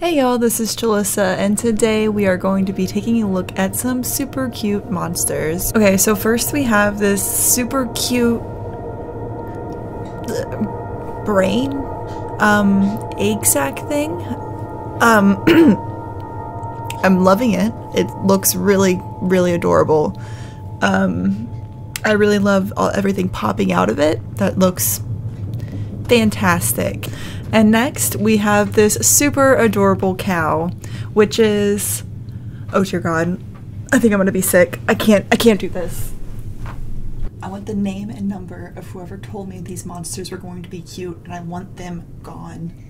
Hey y'all, this is Chillyssa, and today we are going to be taking a look at some super cute monsters. Okay, so first we have this super cute uh, brain, um, egg sac thing. Um, I'm loving it. It looks really, really adorable. Um, I really love all, everything popping out of it. That looks fantastic. And next we have this super adorable cow, which is oh dear god. I think I'm gonna be sick. I can't I can't do this. I want the name and number of whoever told me these monsters were going to be cute, and I want them gone.